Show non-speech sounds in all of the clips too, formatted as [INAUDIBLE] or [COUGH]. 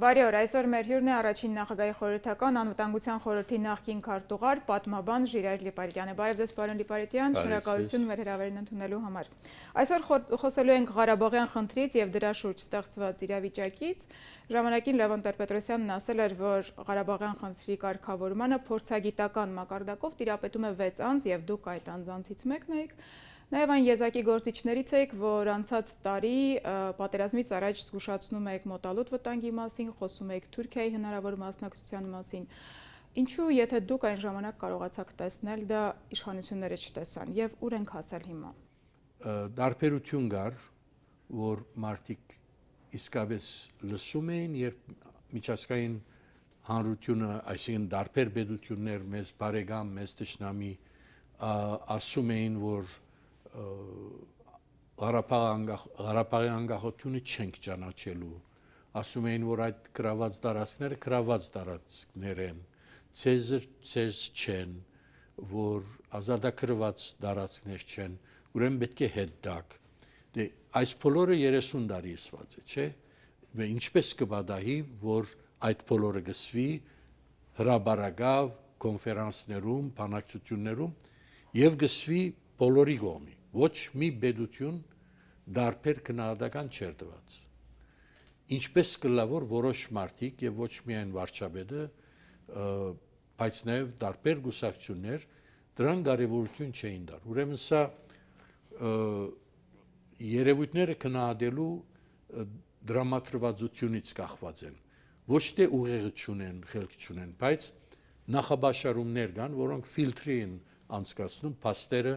Բարի օր, այսօր մեր հյուրն է առաջին նախագահի խորհրդական անվտանգության խորհրդի նախկին քարտուղար, պատմաբան Ժիրայր Լիպարիտյանը։ Բարև ձեզ, պարոն Լիպարիտյան, շնորհակալություն մեր հրավերն ընդունելու համար։ Այսօր խոսելու ենք Ղարաբաղյան խնդրից եւ դրա շուրջ ստեղծված իրավիճակից։ Ժամանակին Լևոն Տեր-Պետրոսյանն ասել էր, որ Ղարաբաղյան խնդրի կարգավորմանը փորձագիտական մակարդակով տիրապետում է 6 անձ եւ դուք այդ անձանցից մեկն եք։ Նաև այն եզակի գործիչներից եք, որ անցած տարի պատերազմից առաջ զգուշացնում եք մոտալուտ վտանգի մասին, խոսում եք Թուրքիայի հնարավոր մասնակցության մասին։ Ինչու, եթե դուք այն ժամանակ կարողացաք տեսնել, դա իշխանությունները չտեսան եւ ուր ենք հասել հիմա։ Դարբերություն կար, որ մարդիկ իսկապես լսում էին, երբ միջազգային հանրությունը, այսինքն դարբեր պետություններ, մեզ բարեկամ, մեզ ճշնամի ասում էին, որ Ղարաբաղի անկախությունը չենք ճանաչելու։ Ասում էին, որ այդ գրաված տարածքները գրաված տարածքներ են, ցեզր ցեզ չեն, որ ազատագրված տարածքներ չեն, ուրեմն պետք է հետ դակ։ Դե այս բոլորը 30 տարի իսված է, չէ՞։ Və ինչպես կբադահի, որ այդ բոլորը գսվի հրաբարագավ կոնֆերանսներում, բանակցություններում եւ գսվի բոլորի կողմի ոչ մի բեդություն դարբեր քննադատական չեր տված ինչպես կլավոր որոշ մարդիկ եւ ոչ միայն վարչապետը բայց նաեւ դարբեր գուսակցություններ դրան կարևորություն չէին դար ուրեմն սա երևույթները քննադելու դրամատրվածությունից կախված են ոչ թե ուղեղը չունեն, խելք չունեն, բայց նախաբաշարումներ կան, որոնք ֆիլտրի են անցկացնում փաստերը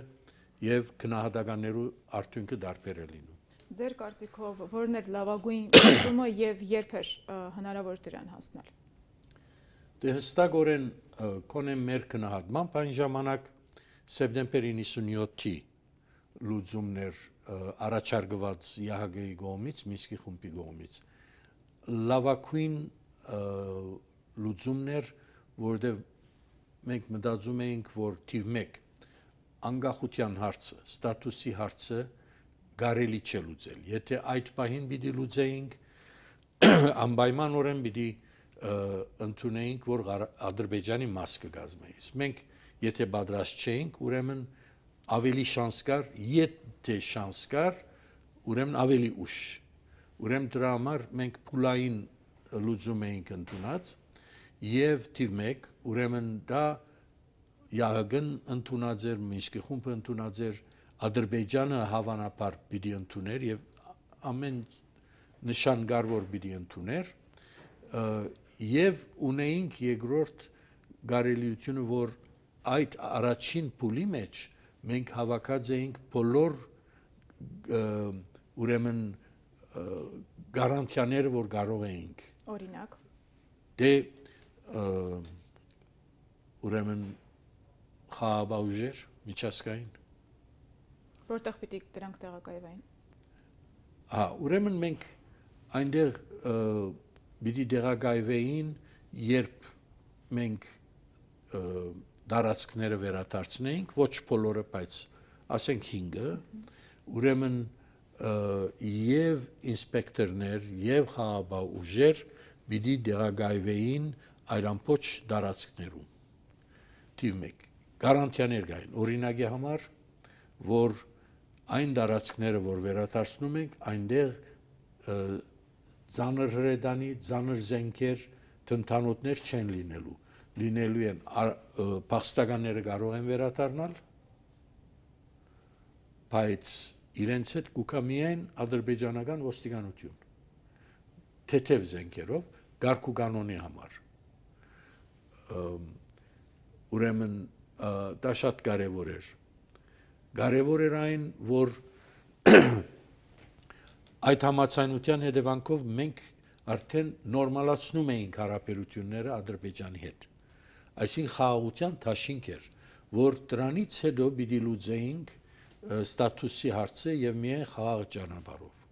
եւ քնահատականներու արդյունքը դարբեր է լինում։ Ձեր կարծիքով որն է լավագույն [COUGHS] լուծումը եւ երբ է հնարավոր դրան հասնել։ Դե հստակորեն կոնե մեր քնահատմամբ այն ժամանակ սեպտեմբեր 97-ի լուծումներ առաջարկված ՀՀԳ-ի կողմից, Միսկի խումբի կողմից լավագույն լուծումներ, որտեղ մենք մտածում էինք, որ թիվ 1 անկախության հարցը, ստատուսի հարցը կարելի չէ լուծել։ Եթե այդ պահին պիտի լուծեինք, [CLEARS THROAT] անպայմանորեն պիտի ընդունեինք, որ Ադրբեջանի մաս կգազմեի։ Մենք եթե պատրաստ չէինք, ուրեմն ավելի շանս կար, եթե շանս կար, ուրեմն ավելի ուշ։ Ուրեմն դրա համար մենք փուլային լուծում էինք ընդունած եւ թիվ 1, ուրեմն դա ՀՀԳ-ն ընդունած էր, Մինսկի խումբը ընդունած էր, Ադրբեջանը հավանաբար պիտի ընդուներ եւ ամեն նշան կար որ պիտի ընդուներ եւ ունեինք երկրորդ գարելիությունը որ այդ առաջին փուլի մեջ մենք հավաքած էինք բոլոր ուրեմն գարանտիաները որ կարող էինք օրինակ դե ուրեմն խաղաբաուժեր միջազգային որտեղ պիտի դրանք տեղակայվային հա ուրեմն մենք այնտեղ պիտի տեղակայվեին երբ մենք դարածքները վերադարձնեինք ոչ բոլորը բայց ասենք 5-ը ուրեմն եւ ինսպեկտորներ եւ խաղաբա ուժեր պիտի դեղագայվեին այրամփոչ դարածքներում թիվ 1 գարանտիաներ կային օրինակի համար որ այն դարածքները որ վերադարձնում ենք այնտեղ ծանր հրետանի ծանր զենքեր տնտանոթներ չեն լինելու լինելու են փախստականները կարող են վերադառնալ բայց իրենց հետ կուքա միայն ադրբեջանական ոստիկանություն թեթև զենքերով գարկու կանոնի համար ուրեմն դա շատ կարևոր էր։ Կարևոր էր այն, որ [CLEARS THROAT] այդ համացանության հետևանքով մենք արդեն նորմալացնում էինք հարաբերությունները Ադրբեջանի հետ։ Այսինքն խաղաղության թաշինք էր, որ դրանից հետո պիտի լուծեինք ստատուսի հարցը եւ միայն խաղաղ ճանապարհով։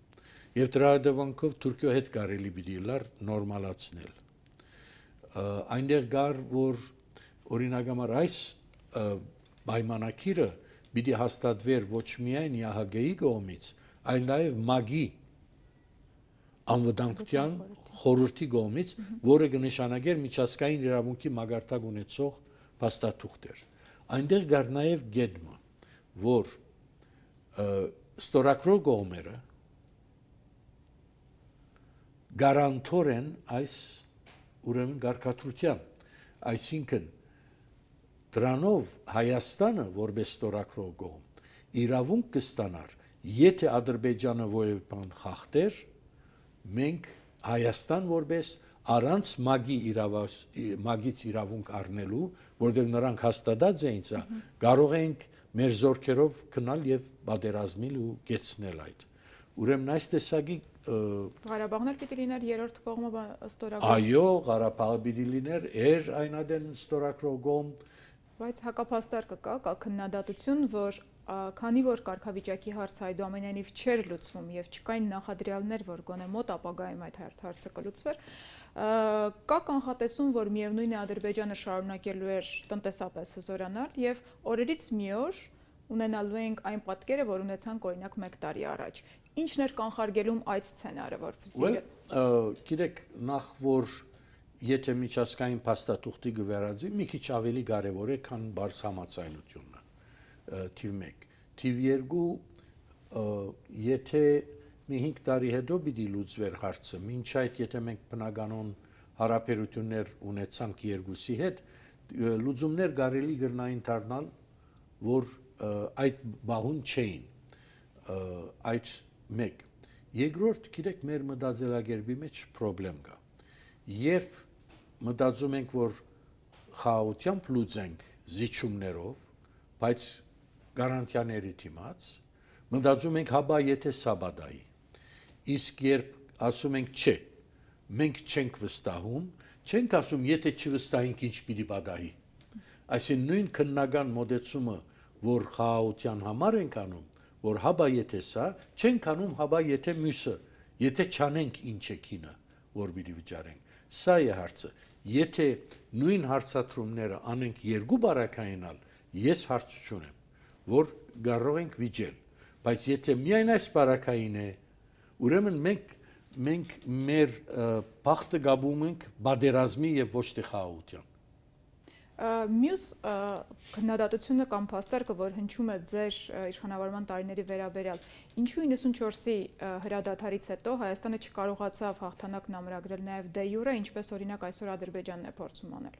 Եվ դրա հետևանքով Թուրքիո հետ կարելի պիտի լար նորմալացնել։ Այնտեղ գար, որ օրինակամար այս պայմանակիրը պիտի հաստատվեր ոչ միայն ՀՀԳ-ի կողմից, այլ նաև ՄԱԳ-ի անվտանգության խորհրդի կողմից, որը կնշանակեր միջազգային իրավունքի մագարտակ ունեցող փաստաթուղթեր։ Այնտեղ կար նաև գեդմը, որ ստորակրո կողմերը գարանտոր են այս ուրեմն գարկատրության, այսինքն դրանով Հայաստանը որպես ստորակրո կողմ իրավունք կստանար, եթե Ադրբեջանը ովև բան խախտեր, մենք Հայաստան որպես առանց մագի իրավաս մագից իրավունք առնելու, որտեղ նրանք հաստատած էին սա, կարող ենք մեր զորքերով քնալ եւ պատերազմիլ ու կեցնել այդ։ Ուրեմն այս տեսակի Ղարաբաղն էլ պիտի լիներ երրորդ կողմը ստորագրող։ Այո, Ղարաբաղը պիտի լիներ էր այնադեն ստորագրող կողմ, բայց հակափաստար կկա, կա քննադատություն, որ քանի որ կարգավիճակի հարցը այդուամենայնիվ չէր լուծվում եւ չկային նախադրյալներ, որ գոնե մոտ ապագայում այդ հարցը կլուծվեր, կա կանխատեսում, որ միևնույն է Ադրբեջանը շարունակելու էր տնտեսապես հզորանալ եւ օրերից մի օր ունենալու ենք այն պատկերը, որ ունեցանք օրինակ 1 տարի առաջ։ Ինչն էր կանխարգելում այդ սցենարը, որպեսզի գիտեք, նախ որ եթե միջազգային փաստաթուղթի գվերածի, մի քիչ ավելի կարևոր է, քան բարձ համացայնությունը։ Թիվ 1։ Թիվ 2 եթե մի 5 տարի հետո պիտի լուծվեր հարցը, ոչ այդ եթե մենք բնականon հարաբերություններ ունեցանք երկուսի հետ, լուծումներ կարելի գրնային դառնալ, որ այդ բահուն չէին այդ մեկ երկրորդ գիտեք մեր մտածելակերպի մեջ խնդրեմ կա երբ մտածում ենք որ խաղաղությամբ լուծենք զիջումներով բայց գարանտիաների դիմաց մտածում ենք հաբա եթե սաբադայի իսկ երբ ասում ենք չէ մենք չենք վստահում չենք ասում եթե չվստահենք ինչ պիտի պատահի այսինքն նույն քննական մոդեցումը որ խաղաղության համար ենք անում որ հաբա եթե սա, չենք անում հաբա եթե մյուսը, եթե չանենք ինչ է քինը, որ պիտի վճարենք։ Սա է հարցը։ Եթե նույն հարցադրումները անենք երկու բարակայինալ, ես հարցություն եմ, որ կարող ենք վիճել, բայց եթե միայն այս բարակային է, ուրեմն մենք մենք մեր բախտը գաբում ենք բادرազմի եւ ոչ թե խաղաղության։ Մյուս քննադատությունը կամ փաստարկը, որ հնչում է ձեր իշխանավարման տարիների վերաբերյալ, ինչու 94-ի հրադադարից հետո Հայաստանը չկարողացավ հաղթանակն ամրագրել նաև դե յուրե, ինչպես օրինակ այսօր Ադրբեջանն է փորձում անել։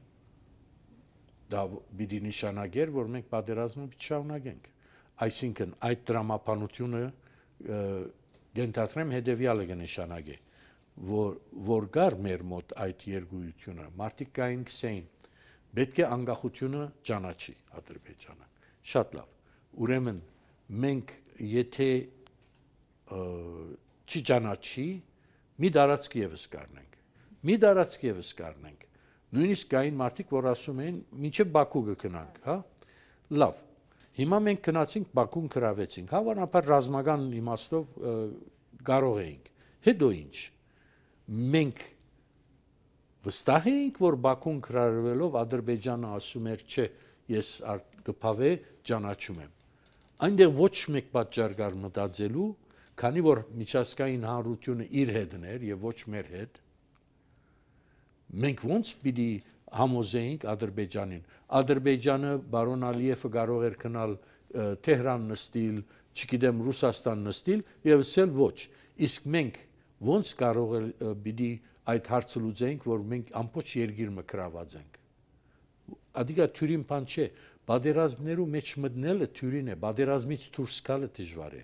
Դա պիտի նշանակեր, որ մենք պատերազմը պիտի շարունակենք։ Այսինքն այդ դրամապանությունը դենտատրեմ հետեւյալը կնշանակի, որ որ գար մեր մոտ այդ երկույությունը, մարդիկ կային կսեին պետք է անկախությունը ճանաչի Ադրբեջանը։ Շատ լավ։ Ուրեմն մենք եթե չի ճանաչի, մի դարածք եւս կառնենք։ Մի դարածք եւս կառնենք։ Նույնիսկ կային մարդիկ, որ ասում էին, «Մինչև Բաքու կգնանք», հա։ Լավ։ Հիմա մենք գնացինք Բաքուն գրավեցինք։ Հավանաբար ռազմական իմաստով կարող էինք։ Հետո ինչ։ Մենք վստահ էինք, որ Բաքուն քրարվելով Ադրբեջանը ասում էր, չէ, ես կփավե ճանաչում եմ։ Այնտեղ ոչ մեկ պատճառ կար մտածելու, քանի որ միջազգային հանրությունը իր հետն էր եւ ոչ մեր հետ։ Մենք ոնց պիտի համոզեինք Ադրբեջանին։ Ադրբեջանը բարոն Ալիևը կարող էր քնալ Թեհրան նստիլ, չգիտեմ Ռուսաստան նստիլ եւ ասել ոչ։ Իսկ մենք ոնց կարող է պիտի այդ հարցը լուծենք, որ մենք ամբողջ երկիր մկրաված ենք։ Ադիգա թյուրին բան չէ, բادرազմներու մեջ մտնելը թյուրին է, բادرազմից դուրս գալը դժվար է։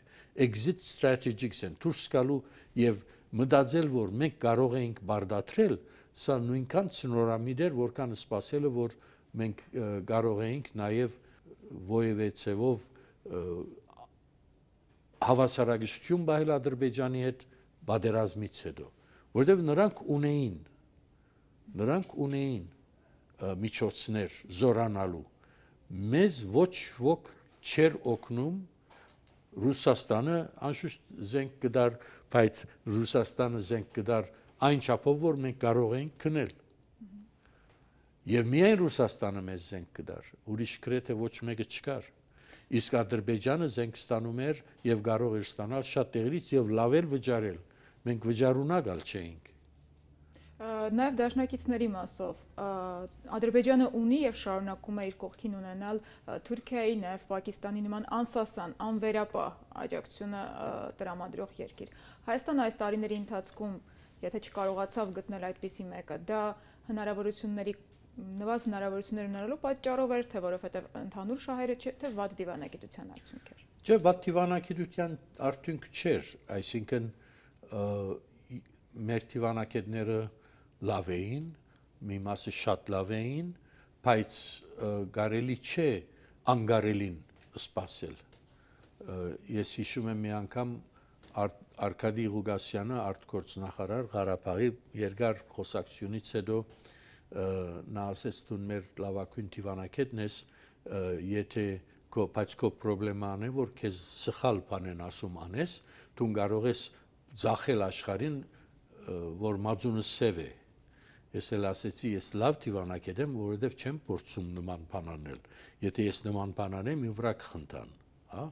Exit strategies են դուրս գալու եւ մտածել, որ մենք կարող ենք բարդատրել, սա նույնքան ցնորամիտ էր, որքան սпасելը, որ մենք կարող ենք նաեւ ոևե ցևով հավասարակշռություն բահել Ադրբեջանի հետ բادرազմից հետո որովհետև նրանք ունեին նրանք ունեին միջոցներ զորանալու մեզ ոչ ոք չեր օգնում Ռուսաստանը անշուշտ զենք կդար, բայց Ռուսաստանը զենք կդար այն չափով, որ մենք կարող ենք քնել։ Եվ միայն Ռուսաստանը մեզ զենք կդար, ուրիշ գրեթե ոչ մեկը չկար։ Իսկ Ադրբեջանը զենք ստանում էր եւ կարող էր ստանալ շատ տեղից եւ լավել վճարել մենք վճարունակ ալ չէինք։ Նաև դաշնակիցների մասով Ադրբեջանը ունի եւ շարունակում է իր կողքին ունենալ Թուրքիայի, նաև Պակիստանի նման անսասան, անվերապահ աջակցությունը տրամադրող երկիր։ Հայաստանը այս տարիների ընթացքում, եթե չկարողացավ գտնել այդպիսի մեկը, դա հնարավորությունների նվազ հնարավորություններ ունենալու պատճառով էր, թե որովհետև ընդհանուր շահերը չէ, թե վատ դիվանագիտության արդյունք էր։ Չէ, վատ դիվանագիտության արդյունք չէր, այսինքն մեր դիվանագետները լավ էին, մի մասը շատ լավ էին, բայց կարելի չէ անգարելին սпасել։ Ես հիշում եմ մի անգամ Արկադի Ղուգասյանը արտգործնախարար Ղարաբաղի երկար խոսակցությունից հետո նա ասեց դու մեր լավագույն դիվանագետն ես, եթե քո բայց քո խնդրեման է որ քեզ սխալ բան են ասում անես, դու կարող ես ձախել աշխարհին որ մածունը սև է Ես էլ ասեցի, ես լավ դիվանագետ եմ, որովհետև չեմ փորձում նման բան անել։ Եթե ես նման բան անեմ, իմ վրա կխնդան, հա?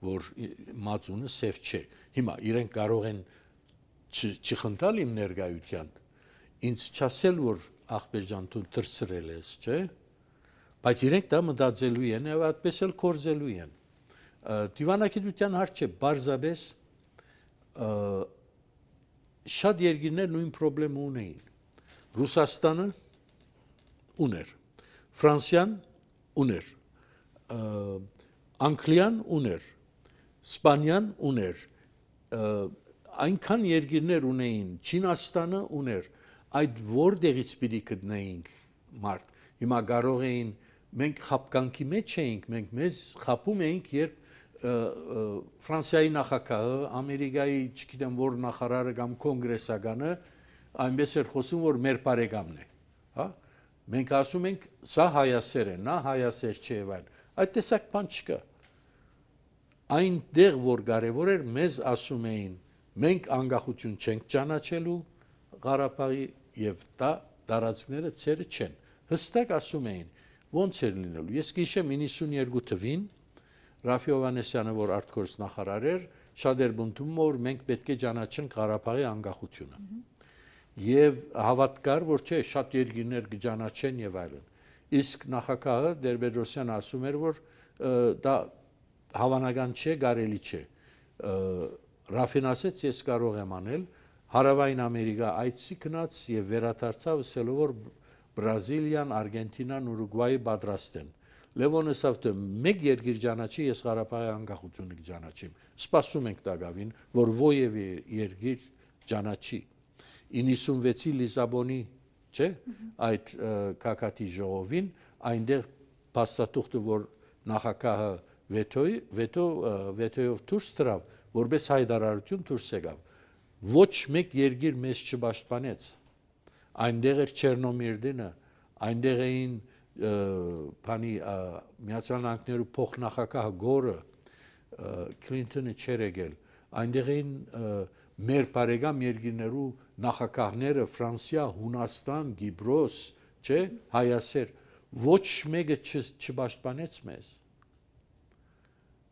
որ մածունը սև չէ։ Հիմա իրենք կարող են չխնդալ իմ ներկայության։ Ինձ չասել, որ ախպեր ջան դու դրսրել ես, չէ՞։ Բայց իրենք դա մտածելու են այդպես էլ կորզելու են։ Դիվանագիտության հարց չէ, բարձաբես շատ երկիրներ նույն խնդրեմ ունեին. Ռուսաստանը ուներ, Ֆրանսիան ուներ, Անգլիան ուներ, Սպանիան ուներ, այնքան երկիրներ ունեին, Չինաստանը ուներ, այդ որտեղից պիտի գտնեինք մարդ։ Հիմա կարող էին մենք խապկանքի մեջ էինք, մենք մեզ խապում էինք, երբ Ֆրանսիայի նախագահը, Ամերիկայի, չգիտեմ որ նախարարը կամ կոնգրեսականը այնպես էր խոսում, որ մեր բարեկամն է, հա? Մենք ասում ենք, սա հայասեր է, նա հայասեր չէ եւ այլ։ Այդ տեսակ բան չկա։ Այնտեղ որ կարևոր էր, մեզ ասում էին, մենք անկախություն չենք ճանաչելու Ղարաբաղի եւ դա դարածքները ծերը չեն։ Հստակ ասում էին, ո՞նց էր լինելու։ Ես գիշեմ 92 թվին Ռաֆի Հովանեսյանը, որ արտգործ նախարար էր, շատ էր բնդում, որ մենք պետք է ճանաչենք Ղարաբաղի անկախությունը։ եւ հավատ կար, որ չէ, շատ երկիրներ կճանաչեն եւ այլն։ Իսկ նախագահը Դերբեջոսյան ասում էր, որ դա հավանական չէ, կարելի չէ։ Ռաֆին ասեց, ես կարող եմ անել, Հարավային Ամերիկա այցի գնաց եւ վերադարձավ ասելով, որ Բրազիլիան, Արգենտինան, Ուրուգվայի պատրաստ են։ Լևոնը ասավտը մեկ երկիր ճանաչի, ես Ղարաբաղի անկախությունը կճանաչեմ։ Սպասում ենք դակավին, որ ովևէ երկիր ճանաչի։ 96-ի Լիսաբոնի, չէ, այդ կակատի ժողովին, այնտեղ փաստաթուղթը, որ նախագահը վետոյ, վետո վետոյով դուրս դրավ, որպես հայտարարություն դուրս եկավ։ Ոչ մեկ երկիր մեզ չպաշտպանեց։ Այնտեղ էր Չեռնոմիրդինը, այնտեղ էին բանի Միացյալ Նահանգներու փոխնախագահ Գորը, Քլինթոնը չեր եկել։ Այնտեղ էին մեր բարեկամ երկիրներու նախագահները Ֆրանսիա, Հունաստան, Գիբրոս, չէ, հայասեր ոչ մեկը չպաշտպանեց մեզ։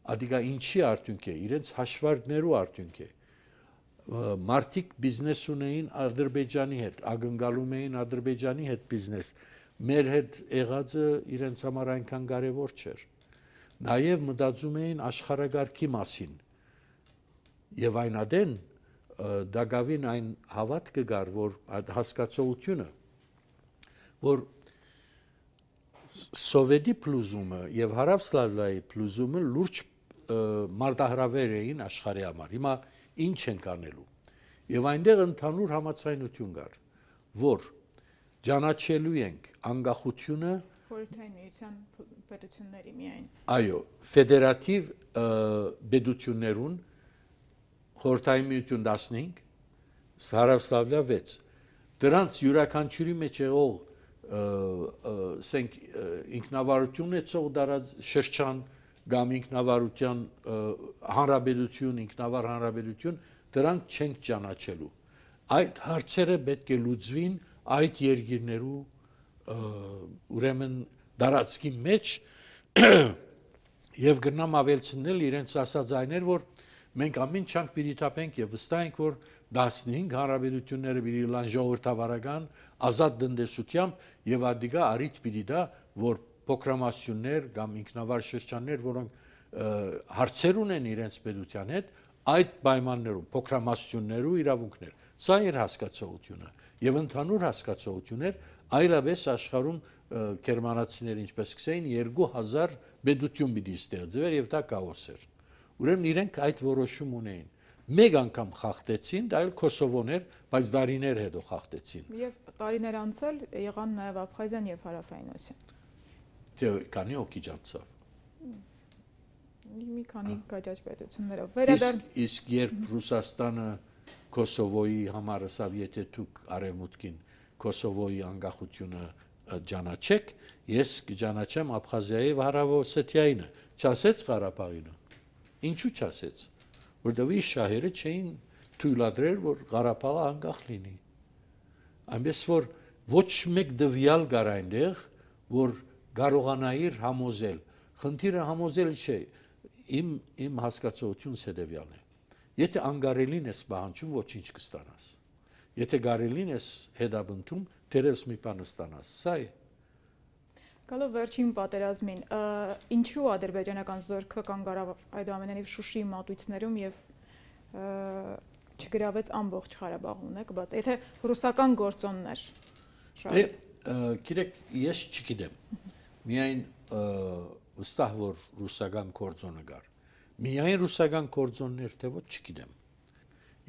Ադիգա ինչի արդյունք է, իրենց հաշվարկներու արդյունք է։ Մարտիկ բիզնես ունեին Ադրբեջանի հետ, ագնկալում էին Ադրբեջանի հետ բիզնես։ Մեր հետ եղածը իրենց համար այնքան կարևոր չէր։ Նաև մտածում էին աշխարհագարքի մասին։ Եվ այն ադեն դակավին այն հավատքը գար, որ այդ հասկացողությունը, որ սովետի փլուզումը եւ հարավսլավիայի փլուզումը լուրջ մարտահրավեր էին աշխարհի համար։ Հիմա ինչ են կանելու։ Եվ այնտեղ ընդհանուր համացայնություն կար, որ ճանաչելու ենք անկախությունը խորհրդային միության պետությունների միայն։ Այո, ֆեդերատիվ պետություններուն խորհրդային միություն 15, Սարավսլավիա 6։ Դրանց յուրաքանչյուրի մեջ եղող ասենք ինքնավարություն է ցող դարած շրջան կամ ինքնավարության հանրապետություն, ինքնավար հանրապետություն, դրանք չենք ճանաչելու։ Այդ հարցերը պետք է լուծվին այդ երկիրներու ուրեմն դարածքի մեջ [CLEARS THROAT] եւ գնամ ավելցնել իրենց ասած այներ, որ մենք ամեն չանք պիտի թափենք եւ վստահ ենք որ 15 հարաբերությունները պիտի լան ժողովրդավարական ազատ դնդեսությամբ եւ ադիգա արիթ պիտի դա որ փոքրամասյուններ կամ ինքնավար շրջաններ, որոնք հարցեր ունեն իրենց պետության հետ, այդ պայմաններում փոքրամասյուններու իրավունքներ։ Սա էր հասկացողությունը եւ ընդհանուր հասկացողություններ այլապես աշխարհում գերմանացիները ինչպես կսեին 2000 պետություն պիտի ստեղծվեր եւ դա կաոս էր։ Ուրեմն իրենք այդ որոշում ունեին մեկ անգամ խախտեցին, դա էլ Կոսովոներ, բայց դարիներ հետո խախտեցին։ Եվ տարիներ անցել եղան նաև Աբխազիան եւ Հարավային Օսիան։ Դե քանի օքի ջանցավ։ Մի քանի գաճաճ պետություններով։ Վերադառ Իսկ երբ Ռուսաստանը Կոսովոյի համար ասավ, եթե դուք արևմուտքին Կոսովոյի անկախությունը ջանաչեք, ես կջանաչեմ Աբխազիայի եւ Հարավօսեթիայինը, չասեց Ղարաբաղինը։ Ինչու չասեց որտեղ իր շահերը չէին թույլատրել, որ Ղարաբաղը անկախ լինի։ Այնպես որ ոչ մեկ դվյալ գար այնտեղ, որ կարողանայիր համոզել։ Խնդիրը համոզել չէ։ Իմ իմ հասկացողությունս հետևյալն է։ Եթե անկարելին ես պահանջում, ոչինչ կստանաս։ Եթե կարելին ես հետաբնթում, դերես մի բան ստանաս։ Սա է։ Գալով վերջին պատերազմին, ինչու ադրբեջանական զորքը կան գարավ այդուամենայնիվ Շուշիի մատույցներում եւ չգրավեց ամբողջ Ղարաբաղն եք, բայց եթե ռուսական գործոններ շատ Գիտեք, ես չգիտեմ։ Միայն վստահ որ ռուսական կորձոնը գար։ Միայն ռուսական կորձոններ թե ոչ չգիտեմ։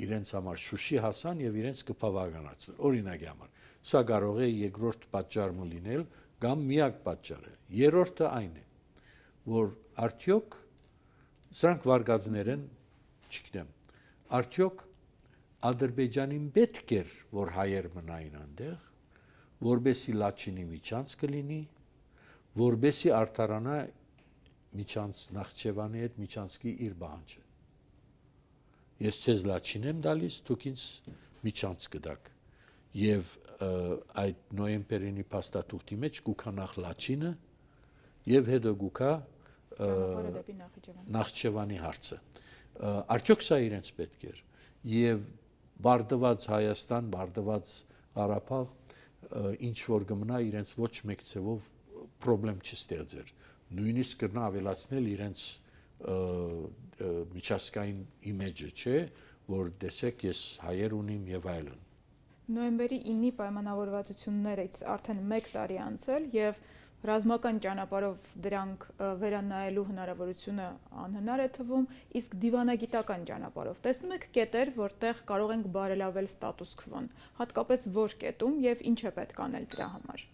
Իրենց համար Շուշի հասան եւ իրենց կփավականացան։ Օրինակի համար։ Սա կարող է երկրորդ պատճառը լինել, կամ միակ պատճառը։ Երրորդը այն է, որ արդյոք սրանք վարգածներ են, չգիտեմ, արդյոք Ադրբեջանին պետք էր, որ հայեր մնային այնտեղ, որբեսի Լաչինի միջանց կլինի, որբեսի արդարանա միջանց Նախճեվանի հետ միջանցքի իր բանջը։ Ես ցեզ Լաչին եմ դալիս, դուք ինձ միջանց կդակ եւ այդ նոյեմբերինի փաստաթուղթի մեջ գուքա նախ Լաչինը եւ հետո գուքա Նախճեվանի հարցը։ Արդյոք սա իրենց պետք էր եւ բարդված Հայաստան, բարդված Ղարաբաղ ինչ որ կմնա իրենց ոչ մեկ ցևով խնդրեմ չստեղծեր։ Նույնիսկ կրնա ավելացնել իրենց միջազգային իմիջը, չէ, որ տեսեք ես հայեր ունիմ եւ այլն նոյեմբերի 9-ի պայմանավորվածություններից արդեն 1 տարի անցել եւ ռազմական ճանապարհով դրանք վերանայելու հնարավորությունը անհնար է թվում, իսկ դիվանագիտական ճանապարհով տեսնում եք կետեր, որտեղ կարող ենք բարելավել ստատուս քվոն, հատկապես որ կետում եւ ինչ է պետք անել դրա համար։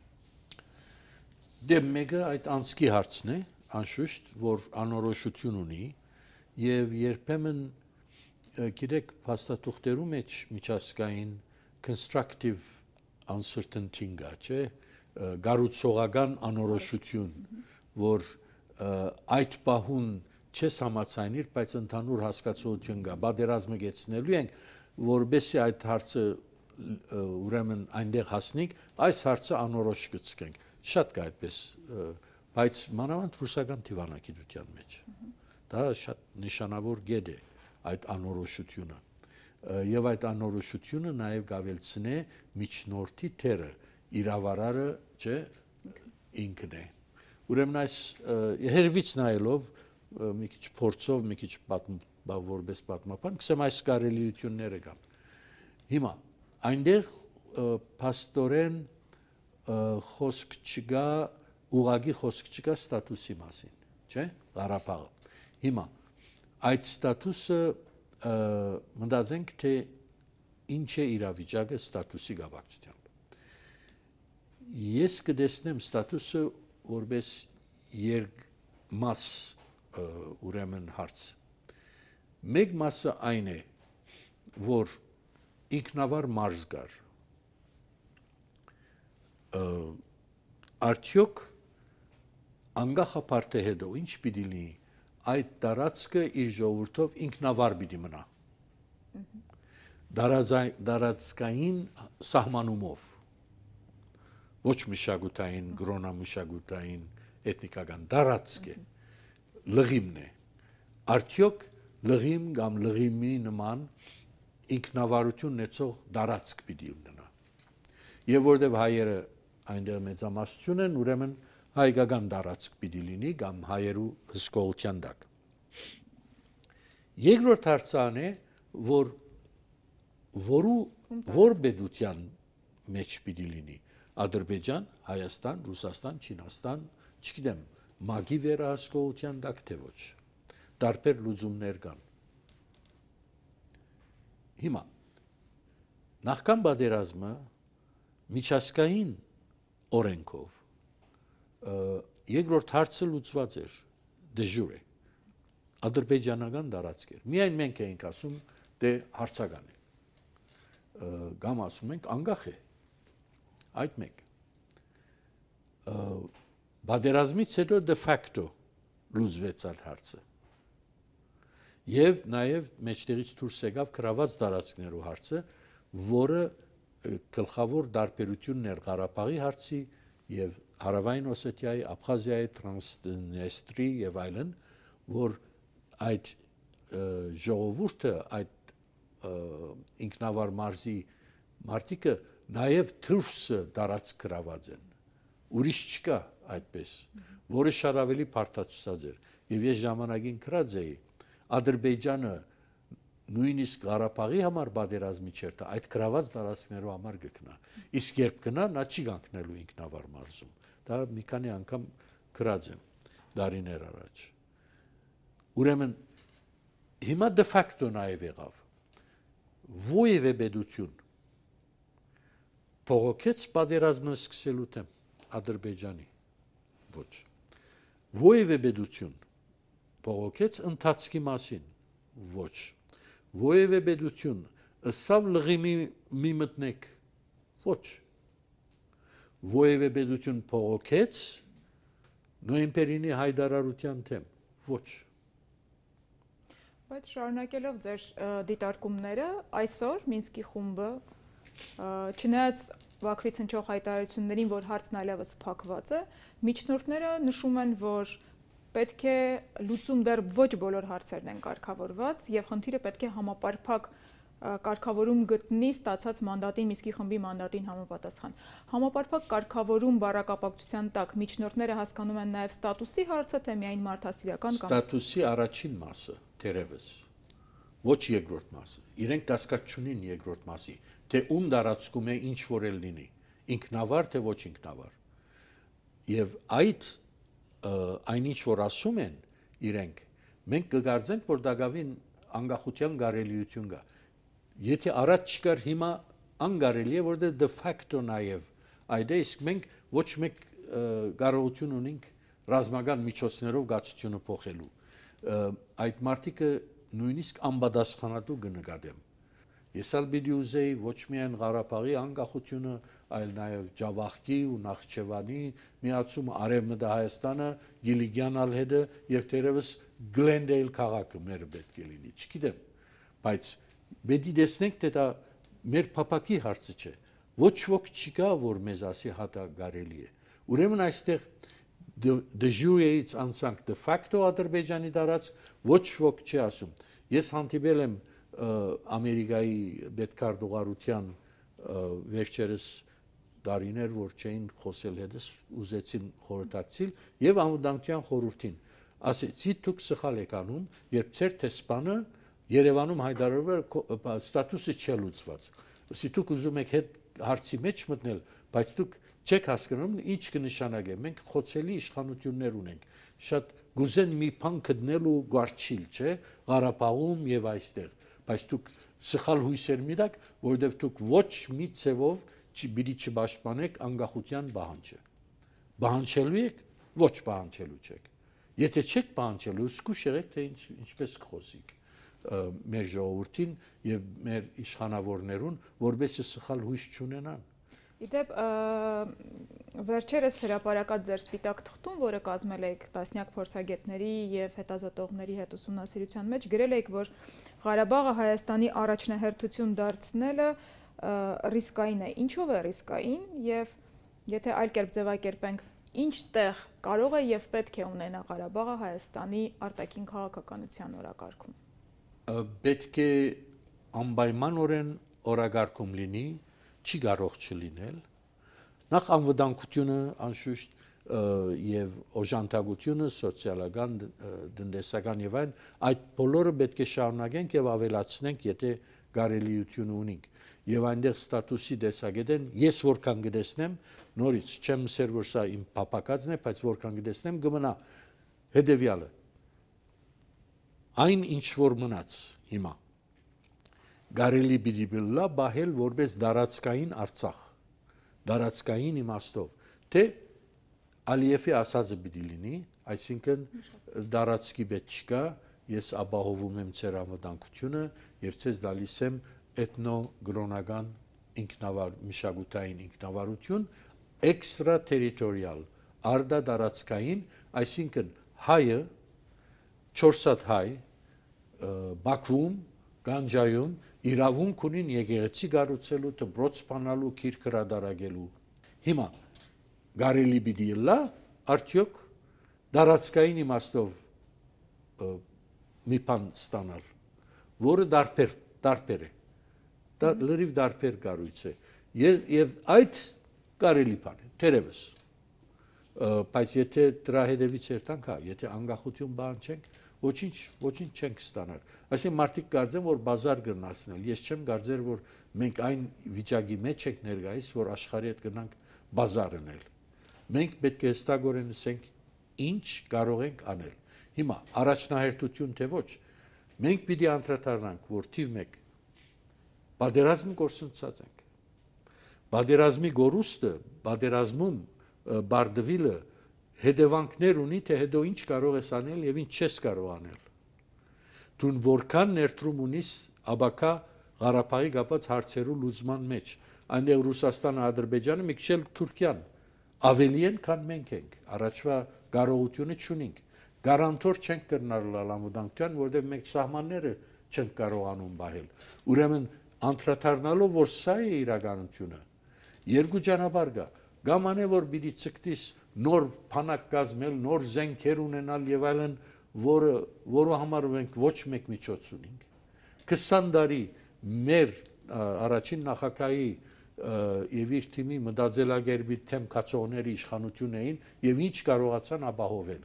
Դե մեկը այդ անցքի հարցն է, անշուշտ, որ անորոշություն ունի եւ երբեմն գիտեք փաստաթուղթերում մեջ միջազգային constructive uncertainty գա, չէ, գառուցողական անորոշություն, որ այդ պահուն չես համացանիր, բայց ընդհանուր հասկացություն կա, բادرազմը գեցնելու ենք, որբեսի այդ հարցը ուրեմն այնտեղ հասնենք, այս հարցը անորոշ գցենք Շատ կա այդպես, բայց մանավանդ ռուսական դիվանագիտության մեջ։ Դա շատ նշանավոր գեդ է այդ անորոշությունը եւ այդ անորոշությունը նաեւ գավելցնե միջնորդի թերը իրավարարը չէ ինքն է ուրեմն այս հերվից նայելով մի քիչ փորձով մի քիչ պատմա որպես պատմապան գսեմ այս կարելիությունները կան հիմա այնտեղ փաստորեն խոսք չկա ուղագի խոսք չկա ստատուսի մասին չէ Ղարաբաղը հիմա այդ ստատուսը մտածենք թե ինչ է իրավիճակը ստատուսի գավակցությամբ ես կդեսնեմ ստատուսը որպես երգմաս ուրեմն հարց մեկ մասը այն է որ ինքնավար մարզ գար արդյոք անգախապարտե հետո ինչ պիտի լինի այդ տարածքը իր ժողովրդով ինքնավար պիտի մնա։ Դարածքային սահմանումով ոչ մշակութային, գրոնամշակութային, էթնիկական դարածք է լղիմն է։ Արդյոք լղիմ կամ լղիմի նման ինքնավարություն ունեցող դարածք պիտի ունենա։ Եվ որտեվ հայերը այնտեղ մեծամասնություն են, ուրեմն հայկական դարածք պիտի լինի կամ հայերու հսկողության դակ։ Երկրորդ հարցան է, որ որու որ բեդության մեջ պիտի լինի Ադրբեջան, Հայաստան, Ռուսաստան, Չինաստան, չգիտեմ, մագի վերահսկողության դակ թե ոչ։ Տարբեր լուծումներ կան։ Հիմա նախքան բادرազմը միջազգային օրենքով երկրորդ հարցը լուծված էր. Դեժուրե ադրբեջանական դարածք էր միայն մենք էինք ասում դե հարցական է կամ ասում ենք անգախ է այդ մեկ բادرազմից հետո de facto լուծվեց այդ հարցը եւ նաեւ մեջտեղից դուրս եկավ գրաված դարածքներու հարցը որը գլխավոր դարբերությունն էր Ղարաբաղի հարցի եւ Հարավային Օսեթիայի, Աբխազիայի, Տրանսնեստրի եւ այլն, որ այդ ժողովուրդը, այդ ինքնավար մարզի մարտիկը նաև թուրսը դարած գրաված են։ Ուրիշ չկա այդպես, որը շատ ավելի բարդացած էր։ Եվ ես ժամանակին գրած էի Ադրբեջանը նույնիսկ Ղարաբաղի համար բادرազմի չէր դա այդ գրաված տարածքներով համար գտնա իսկ երբ գնա նա չի գանկնելու ինքնավար մարզում դա մի քանի անգամ գրած եմ դարիներ առաջ ուրեմն հիմա de facto նաև եղավ. Ովևէ բդություն փողոքեց բادرազմը սկսելու թեմ ադրբեջանի ոչ ովևէ բդություն փողոքեց ընթացքի մասին ոչ որևէ բեդություն ըսավ լղի մի, մի մտնեք ոչ որևէ բեդություն փողոքեց նոյեմբերինի հայդարարության թեմ ոչ բայց շարունակելով ձեր դիտարկումները այսօր Մինսկի խումբը չնայած Բաքվից հնչող հայտարարություններին, որ հարցն այլևս փակված է, միջնորդները նշում են, որ պետք է լուծում դեռ ոչ բոլոր հարցերն են կարգավորված եւ խնդիրը պետք է համապարփակ կարգավորում գտնի ստացած մանդատին Միսկի խմբի մանդատին համապատասխան։ Համապարփակ կարգավորում բարակապակցության տակ միջնորդները հասկանում են նաև ստատուսի հարցը, թե միայն մարդասիրական կամ Ստատուսի առաջին մասը, թերևս ոչ երկրորդ մասը։ Իրենք դասկաց չունին երկրորդ մասի, թե ում դարածքում է ինչ որ էլ լինի, ինքնավար թե ոչ ինքնավար։ Եվ այդ այնինչ որ ասում են իրենք, մենք կգարձենք, որ դակավին անկախության կարելիություն կա։ Եթե առաջ չկար հիմա անկարելի է, որտեղ de facto նաև այդ է, իսկ մենք ոչ մեկ կարողություն ունենք ռազմական միջոցներով գացությունը փոխելու։ Այդ մարտիկը նույնիսկ անբադասխանատու կնկատեմ։ Ես ալ պիտի ուզեի ոչ միայն Ղարաբաղի անկախությունը, այլ նաև Ջավախկի ու Նախճեվանի միացումը Արևմտա Հայաստանը, Գիլիգյանալ հետը եւ թերևս Գլենդեյլ քաղաքը մեր պետք է լինի։ Չգիտեմ, բայց պետք է տեսնենք, թե դա մեր փապակի հարցը չէ։ Ոչ ոք չկա, որ մեզ ասի հատա գարելի է։ Ուրեմն այստեղ de jure-ից անցանք de facto Ադրբեջանի դարած ոչ ոք չի ասում։ Ես հանդիպել եմ Ամերիկայի պետքարտուղարության վերջերս դարիներ, որ չէին խոսել հետս, ուզեցին խորհրդակցիլ եւ անվտանգության խորհրդին ասեցի դուք սխալ եք անում, երբ ծեր տեսփանը Երևանում հայտարարվել ստատուսը չէ լուծված։ Ասի դուք ուզում եք հետ հարցի մեջ մտնել, բայց դուք չեք հասկանում ինչ կնշանակե։ Մենք խոցելի իշխանություններ ունենք։ Շատ գուզեն մի բան գտնելու գարչիլ, չէ, Ղարաբաղում եւ այստեղ, բայց դուք սխալ հույսեր միտակ, որովհետեւ դուք ոչ մի ցևով չբիդի չպաշտպանեք անկախության բանջը։ Բանջելու եք, ոչ բանջելու չեք։ Եթե չեք բանջելու, զգուշ եղեք, թե ինչ ինչպես կխոսիք մեր ժողովրդին եւ մեր իշխանավորներուն, որբեսի սխալ հույս չունենան։ Իդեպ վերջերս հրապարակած ձեր սպիտակ թղթում, որը կազմել եք տասնյակ փորձագետների եւ հետազոտողների հետ ուսումնասիրության մեջ, գրել եք, որ Ղարաբաղը Հայաստանի առաջնահերթություն դարձնելը ռիսկային է։ Ինչով է ռիսկային եւ եթե այլ կերպ ձևակերպենք, ինչ տեղ կարող է եւ պետք է ունենա Ղարաբաղը Հայաստանի արտաքին քաղաքականության օրակարգում։ Պետք է անպայմանորեն օրագարկում լինի, չի կարող չլինել։ Նախ անվտանգությունը անշուշտ եւ օժանդակությունը սոցիալական դնդեսական եւ այլն այդ բոլորը պետք է շարունակենք եւ ավելացնենք եթե կարելիություն ունենք եւ այնտեղ ստատուսի տեսակետեն ես որքան գտեսնեմ նորից չեմ սեր որ սա իմ պապակածն է բայց որքան գտեսնեմ կմնա հետեւյալը այն ինչ որ մնաց հիմա գարելի պիտի բլա բահել որպես դարածքային արցախ դարածքային իմաստով թե Ալիևի ասածը պիտի լինի, այսինքն դարածքի պետք չկա, ես ապահովում եմ ծեր անվտանգությունը եւ ցեզ դալիս եմ էթնոգրոնական ինքնավար մշակութային ինքնավարություն էքստրա տերիտորիալ արդա դարածքային, այսինքն հայը 4 հատ հայ Բաքվում, Գանջայում իրավունք ունին եկեղեցի գառուցելու, դպրոց սպանալու, քիրք հրադարագելու։ Հիմա գարելի պիտի լա արդյոք դարածքային իմաստով մի բան ստանալ որը դարբեր դարբեր է դա լրիվ դարբեր կառույց է եւ եւ այդ կարելի բան է թերևս բայց եթե դրա հետևից երթանք հա եթե անկախություն բան չենք ոչինչ ոչինչ չենք ստանալ։ Այսինքն մարդիկ կարծեն, որ բազար գնացնել։ Ես չեմ կարծեր, որ մենք այն վիճակի մեջ ենք ներկայիս, որ աշխարհի հետ գնանք բազար անել։ Մենք պետք է հստակորեն ասենք, ինչ կարող ենք անել։ Հիմա առաջնահերթություն թե ոչ, մենք պիտի անդրադառնանք, որ թիվ 1 Բادرազմի կորսնցած ենք։ Բادرազմի գորուստը, բادرազմում բարդվիլը հետևանքներ ունի, թե հետո ինչ կարող ես անել եւ ինչ չես կարող անել։ Դուն որքան ներդրում ունիս աբակա Ղարաբաղի գապած հարցերու լուծման մեջ, այնեղ Ռուսաստանը, Ադրբեջանը, մի քիչ էլ Թուրքիան ավելի են, քան մենք ենք։ Առաջվա կարողությունը չունենք։ Գարանտոր չենք կրնալ անվտանգության, որովհետև մենք սահմանները չենք կարողանում բահել։ Ուրեմն անդրադառնալով, որ սա է իրականությունը, երկու ճանապարհ կա։ Կամ անե որ պիտի ցկտիս նոր փանակ կազմել, նոր զենքեր ունենալ եւ այլն, որը որը համար մենք ոչ մեկ միջոց ունենք։ 20 տարի մեր առաջին նախագահի եւ իր թիմի մտածելակերպի թեմ կացողների իշխանություն էին եւ ինչ կարողացան ապահովել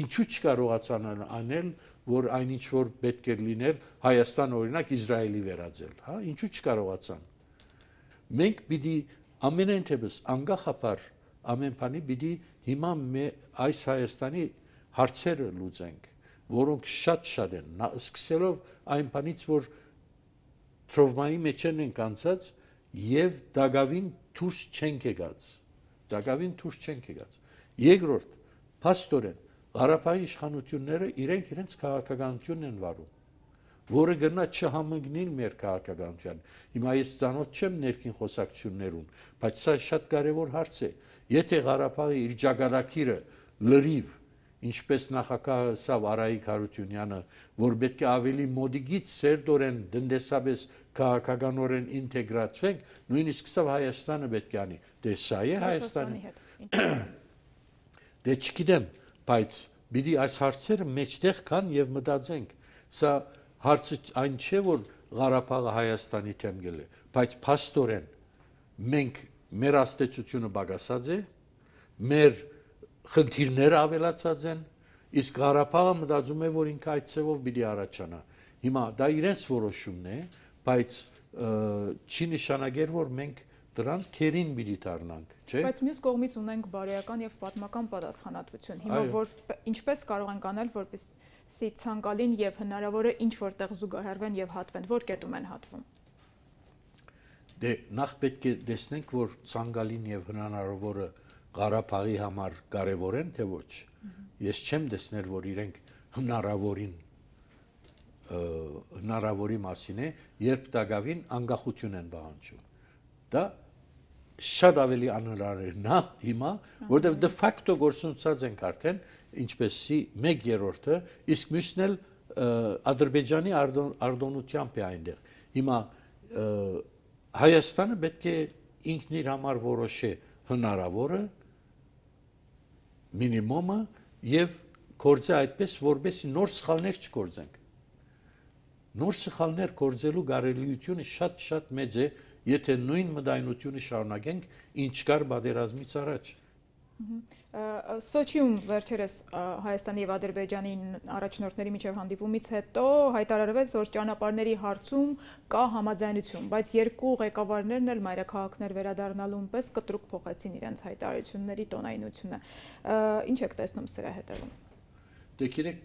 ինչու չկարողացան անել որ այնինչ որ պետք է լիներ Հայաստան օրինակ Իսրայելի վերածել հա ինչու չկարողացան մենք պիտի ամենայն թեպս անկախապար ամեն բանի պիտի հիմա այս Հայաստանի հարցերը լուծենք որոնք շատ-շատ են սկսելով այն բանից որ տրովմայի մեջ են կանցած եւ դակավին դուրս չենք եկած դակավին դուրս չենք եկած երկրորդ փաստորեն Ղարաբաղի իշխանությունները իրենք իրենց քաղաքականությունն են վարում որը գնա չհամընկնին մեր քաղաքականության հիմա ես ցանոթ չեմ ներքին խոսակցություններուն բայց սա շատ կարևոր հարց է եթե Ղարաբաղի իր ճագարակիրը լրիվ ինչպես նախագահ սավ Արայիկ Հարությունյանը, որ պետք է ավելի մոդիգից սերտորեն դնդեսաբես քաղաքականորեն ինտեգրացվենք, նույնիսկ սա Հայաստանը պետք է անի։ Դե սա է Հայաստանի հետ։ [CLEARS THROAT] Դե չգիտեմ, բայց բիդի այս հարցերը մեջտեղ կան եւ մտածենք։ Սա հարցը այն չէ, որ Ղարաբաղը Հայաստանի թեմ գել է, բայց փաստորեն մենք մեր աստեցությունը բագասած է, մեր խնդիրները ավելացած են, իսկ Ղարաբաղը մտածում է, որ ինքը այդ ցևով պիտի առաջանա։ Հիմա դա իրենց որոշումն է, բայց չի նշանակեր, որ մենք դրան քերին պիտի դառնանք, չէ՞։ Բայց մյուս կողմից ունենք բարոյական եւ պատմական պատասխանատվություն։ Հիմա որ ինչպես կարող ենք անել, որպեսզի ցանկալին եւ հնարավորը ինչ որտեղ զուգահեռվեն եւ հատվեն, որ կետում են հատվում դե նախ պետք է տեսնենք, որ ցանկալին եւ հնարավորը Ղարաբաղի համար կարեւոր են, թե ոչ։ Ես չեմ տեսնել, որ իրենք հնարավորին հնարավորի մասին է, երբ տակավին անկախություն են բանջում։ Դա շատ ավելի անհնար է նա հիմա, որովհետև de facto գործունեացած ենք արդեն, ինչպեսի 1/3-ը, իսկ մյուսն էլ Ադրբեջանի արդոնությամբ է այնտեղ։ Հիմա Հայաստանը պետք է ինքն իր համար որոշի հնարավորը մինիմումը եւ գործը այդպես որբեսի նոր սխալներ չգործենք նոր սխալներ գործելու կարելիությունը շատ-շատ մեծ է եթե նույն մտայնությունը շարունակենք ինչ կար բادرազմից առաջ Սոչիում վերջերս Հայաստանի եւ Ադրբեջանի առաջնորդների միջև հանդիպումից հետո հայտարարվեց, որ ճանապարհների հարցում կա համաձայնություն, բայց երկու ղեկավարներն էլ մայրաքաղաքներ վերադառնալուն պես կտրուկ փոխեցին իրենց հայտարարությունների տոնայնությունը։ Ինչ եք տեսնում սրա հետևում։ Դե գիտեք,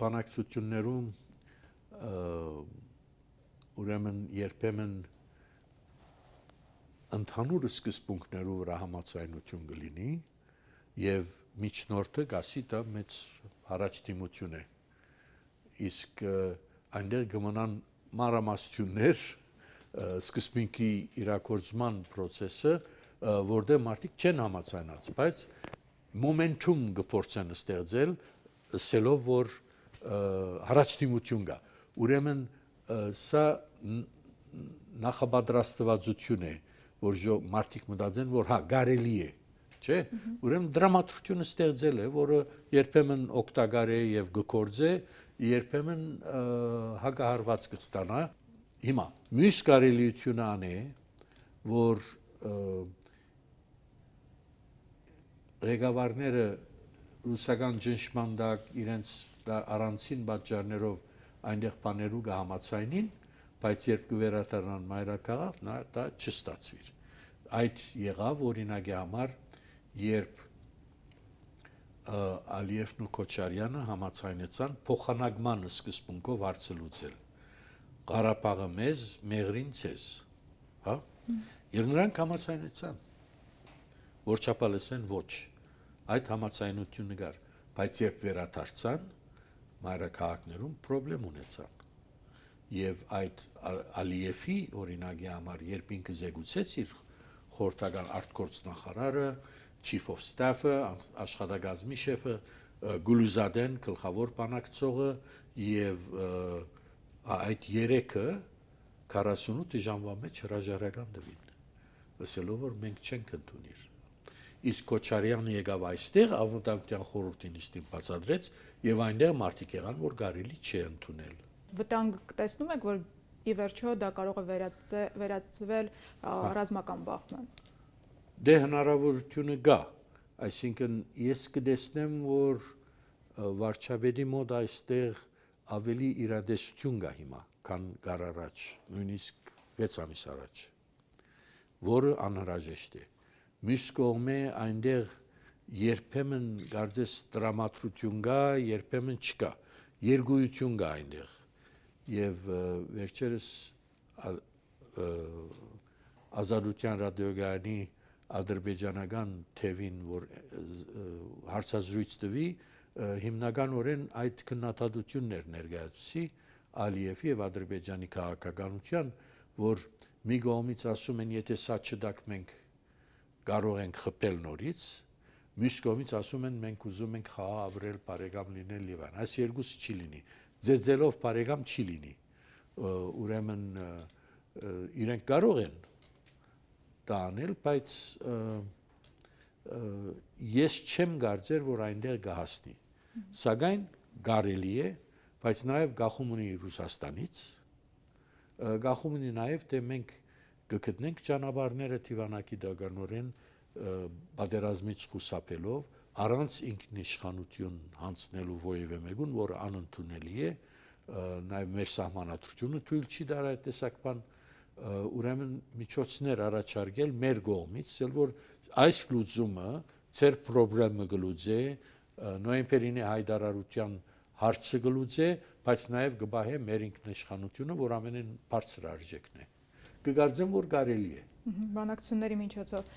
բանակցություններում ուրեմն երբեմն ընդհանուր սկզբունքներով վրա համաձայնություն կլինի եւ միջնորդը գասի դա մեծ առաջտիմություն է իսկ այնտեղ կմնան մանրամասնություններ սկզբունքի իրակորձման process-ը որտեղ մարդիկ չեն համաձայնած բայց մոմենտում կփորձեն ստեղծել ասելով որ առաջտիմություն կա ուրեմն սա նախաբադրաստվածություն է որ ժո մարդիկ մտածեն, որ հա կարելի է, չէ՞։ Ուրեմն դրամատուրգությունը ստեղծել է, որը երբեմն օգտակար է եւ գործե, երբեմն հակահարված կստանա։ Հիմա մյուս կարելիությունը ան է, որ ղեկավարները ռուսական ճնշման դակ իրենց առանցին պատճառներով այնտեղ բաներու կհամացայնին, բայց երբ կվերադառնան մայրաքաղաք, նա դա չստացվիր։ Այդ եղավ օրինակի համար, երբ Ալիևն ու Քոչարյանը համացայնեցան փոխանակման սկզբունքով հարցը լուծել։ Ղարաբաղը մեզ, Մեղրին ցես, հա? Եվ նրանք համացայնեցան։ Որ չափալեսեն ոչ։ Այդ համացայնությունը կար, բայց երբ վերադարձան, մայրաքաղաքներում խնդրեմ ունեցան եւ այդ Ալիևի օրինակի համար երբ ինքը զեկուցեց իր խորհրդական արտգործնախարարը chief of staff-ը աշխատակազմի շեֆը Գուլուզադեն գլխավոր բանակցողը եւ այդ երեքը 48 ժամվա մեջ հրաժարական տվին ասելով որ մենք չենք ընդունիր իսկ Քոչարյանը եկավ այստեղ ավանդական խորհրդին իստին բացադրեց եւ այնտեղ մարդիկ եղան որ կարելի չէ ընդունել վտանգ տեսնում եք, որ ի վերջո դա կարող է վերածվել ռազմական բախման։ Դե հնարավորությունը կա, այսինքն ես կտեսնեմ, որ վարչապետի մոտ այստեղ ավելի իրադեսություն կա հիմա, քան կար առաջ, նույնիսկ 6 ամիս առաջ, որը անհրաժեշտ է։ Մյուս կողմը այնտեղ երբեմն կարծես տրամատրություն կա, երբեմն չկա։ Երգույթություն կա այնտեղ եւ վերջերս ազատության ռադիոգարանի ադրբեջանական թևին որ հարցազրույց տվի հիմնականորեն այդ քննադատություններ ներկայացուցի Ալիևի եւ Ադրբեջանի քաղաքականության, որ մի կողմից ասում են, եթե սա չդակ մենք կարող ենք խփել նորից, մյուս կողմից ասում են մենք ուզում ենք խաղ ապրել, բարեկամ լինել այն։ Այս երկուսը չի լինի ձեզելով բարեկամ չի լինի։ Ուրեմն իրենք կարող են դա անել, բայց ես չեմ կարծեր, որ այնտեղ գահստի։ Սակայն գարելի է, բայց նաև գախում ունի Ռուսաստանից։ Գախում ունի նաև թե մենք կգտնենք ճանապարհները Տիվանակի դագանորեն պատերազմից խուսափելով առանց ինքնիշխանություն հանցնելու ովևէ մեկուն, որը անընդունելի է, նաև մեր սահմանադրությունը թույլ չի դար այդ տեսակ բան, ուրեմն միջոցներ առաջարկել մեր կողմից, ցել որ այս լուծումը ծեր խնդրեմը գլուծե, նոյեմբերին հայդարարության հարցը գլուծե, բայց նաև գբահե մեր ինքնիշխանությունը, որ ամենեն բարձր արժեքն է։ Կգարձեմ, որ կարելի է բանակցությունների միջոցով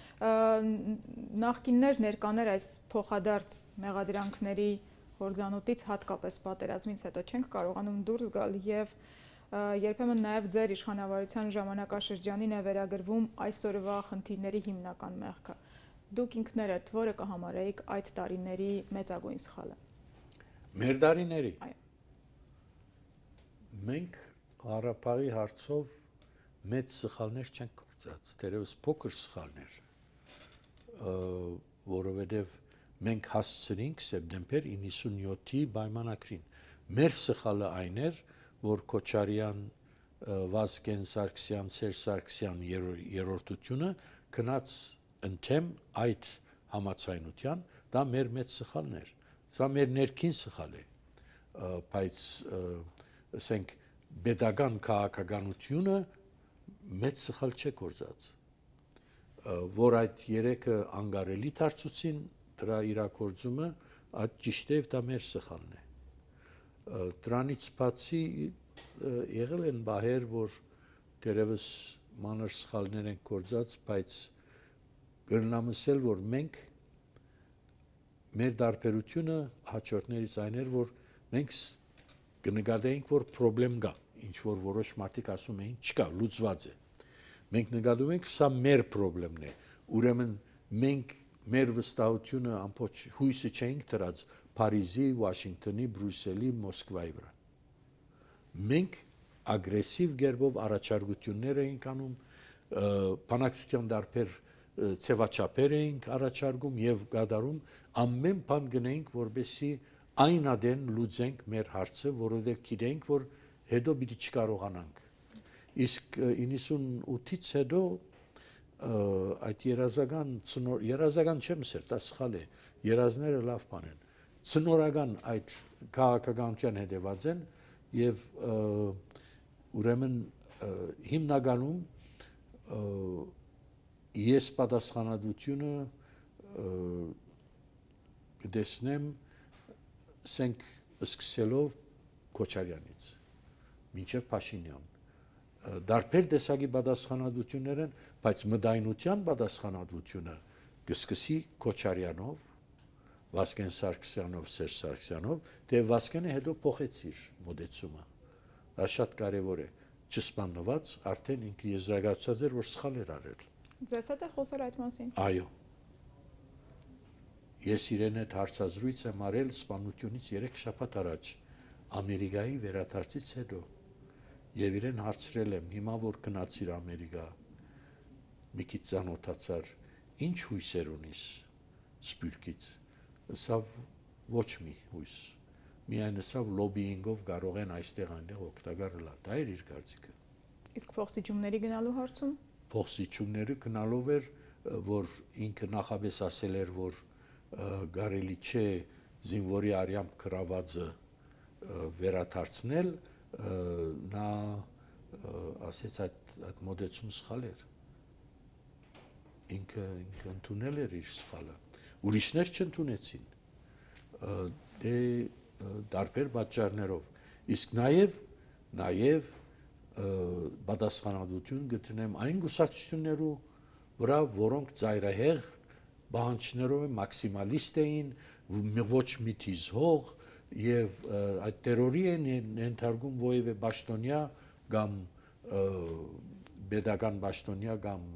նախկիններ ներկաներ այս փոխադարձ մեղադրանքների հորձանուտից հատկապես պատերազմից հետո չենք կարողանում դուրս գալ եւ երբեմն նաեւ ձեր իշխանավարության ժամանակաշրջանին է վերագրվում այսօրվա խնդիրների հիմնական մեղքը դուք ինքներդ որը կհամարեիք այդ տարիների մեծագույն սխալը մեր տարիների այո մենք Ղարաբաղի հարցով մեծ սխալներ չենք գործած, դերևս փոքր սխալներ, որովհետև մենք հասցրինք սեպտեմբեր 97-ի պայմանագրին։ Մեր սխալը այն էր, որ Քոչարյան Վասկեն Սարգսյան, Սերժ Սարգսյան երրորդությունը գնաց ընդեմ այդ համացայնության, դա մեր մեծ սխալն էր։ Սա մեր ներքին սխալ է։ Բայց ասենք pedagogan քաղաքականությունը մեծ սխալ չէ կործած որ այդ երեքը անգարելի դարձուցին դրա իրակորձումը այդ ճիշտ է դա մեր սխալն է դրանից բացի եղել են բահեր որ դերևս մանր սխալներ են կործած բայց գրնամսել որ մենք մեր դարբերությունը հաջորդներից այն էր որ մենք կնկատեինք որ խնդրեմ կա ինչ որ որոշ մարդիկ ասում էին չկա լուծված է մենք նկատում ենք սա մեր խնդրեմն է ուրեմն մենք մեր վստահությունը ամբողջ հույսը չենք դրած Փարիզի, Վաշինգտոնի, Բրյուսելի, Մոսկվայի վրա մենք ագրեսիվ գերբով առաջարկություններ էինք անում բանակցության դարբեր ցեվաչապեր էինք առաջարկում եւ գադարում ամեն բան գնենք որբեսի այն ադեն լուծենք մեր հարցը, որովհետև գիտենք, որ հետո պիտի չկարողանանք։ Իսկ 98-ից հետո այդ երազական ծնոր երազական չեմ սեր, դա սխալ է։ Երազները լավ բան են։ Ծնորական այդ քաղաքականության հետևած են եւ ուրեմն հիմնականում ես պատասխանատվությունը կդեսնեմ սենք սկսելով Քոչարյանից մինչև Փաշինյան դարբեր տեսակի պատասխանատվություններ են, բայց մդայնության պատասխանատվությունը կսկսի Քոչարյանով, Վասկեն Սարգսյանով, Սերժ Սարգսյանով, դե Վասկենը հետո փոխեցիր մոդեցումը։ Դա շատ կարևոր է։ Չսպանված արդեն ինքը եզրակացած էր, որ սխալ էր արել։ Ձեզ հետ է խոսել այդ մասին։ Այո ես իրեն հետ հարցազրույց եմ արել սպանությունից 3 շաբաթ առաջ Ամերիկայի վերադարձից հետո եւ իրեն հարցրել եմ հիմա որ գնացիր Ամերիկա մի քիչ ցանոթացար ինչ հույսեր ունիս սպյուրքից սա ոչ մի հույս միայն սա լոբիինգով կարող են այստեղ այնտեղ օգտակար լա դա էր իր կարծիքը իսկ փոխսիջումների գնալու հարցում? Փոխսիջումները գնալով էր որ ինքը նախապես ասել էր որ գարելի չէ զինվորի արյամբ կրավածը վերաթարցնել նա ասեց այդ այդ մոդեցում սխալ էր ինքը ինքը ընդունել էր իր սխալը ուրիշներ չընդունեցին դե դարբեր պատճառներով իսկ նաև նաև պատասխանատվություն գտնեմ այն գուսակցություններու վրա որոնք ծայրահեղ բանջներով մաքսիմալիստ էին, ոչ մի թիզ հող եւ այդ terror-ի են ենթարկում ովևէ ճշտոնյա կամ pedagogan ճշտոնյա կամ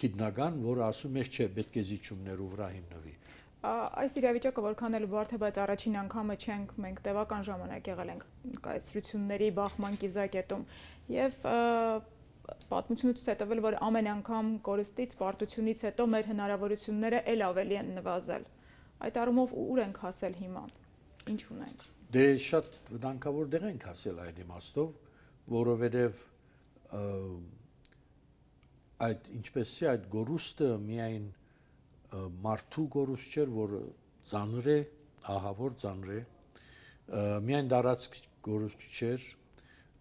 քիդնական, որը ասում է չէ, պետք է զիջումներով վրա հիմնվի այս իրավիճակը որքան էլ բարդ է, բայց առաջին անգամը չենք մենք տևական ժամանակ եղել ենք կայսրությունների բախման կիզակետում եւ պատմությունը ցույց է տվել, որ ամեն անգամ կորստից, պարտությունից հետո մեր հնարավորությունները ել ավելի են նվազել։ Այդ առումով ուր ենք հասել հիմա։ Ինչ ունենք։ Դե շատ վտանգավոր դեղ ենք հասել այդ իմաստով, որովհետև այդ ինչպես է այդ գորուստը միայն մարդու գորուստ չէր, որը ծանր է, ահավոր ծանր է, միայն դարած գորուստ չէր,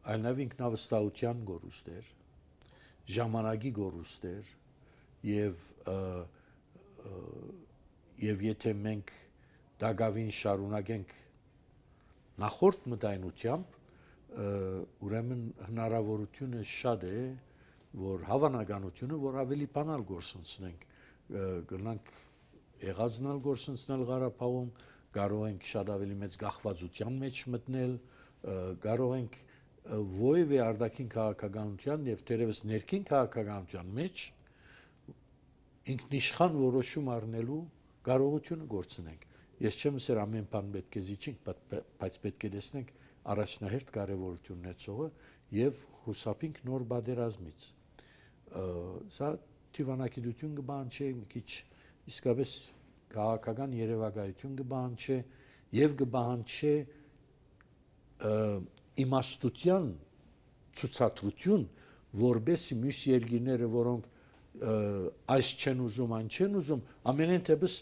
այլ նաև ինքնավստահության գորուստ էր ժամանակի գորուստ էր եւ եւ եթե մենք դագավին շարունակենք նախորդ մտայնությամբ ուրեմն հնարավորությունը շատ է որ հավանականությունը որ ավելի բանալ գործընծնենք գնանք եղածնալ գործընծնել Ղարաբաղում կարող ենք շատ ավելի մեծ գախվածության մեջ մտնել կարող ենք ովևէ արտաքին քաղաքականության եւ թերևս ներքին քաղաքականության մեջ ինքնիշխան որոշում առնելու կարողությունը գործնենք։ Ես չեմ ասել ամեն բան պետք է զիջենք, բայց պետք է տեսնենք առաջնահերթ կարևորություն ունեցողը եւ խուսափենք նոր բادرազմից։ Սա դիվանագիտություն կբան չէ, մի քիչ իսկապես քաղաքական երևակայություն կբան չէ եւ կբան չէ իմաստության ցուցադրություն, որբեսի մյուս երկիները, որոնք այս չեն ուզում, այն չեն ուզում, ամենեն թեպս